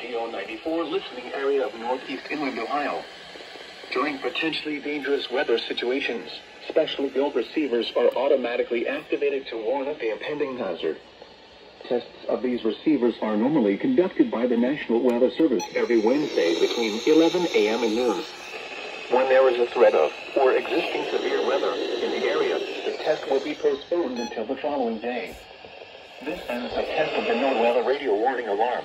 DO94 listening area of northeast inland Ohio. During potentially dangerous weather situations, specially built receivers are automatically activated to warn of the impending hazard. Tests of these receivers are normally conducted by the National Weather Service every Wednesday between 11 a.m. and noon. When there is a threat of or existing severe weather in the area, the test will be postponed until the following day. This ends the test of the NOAA weather radio warning alarm.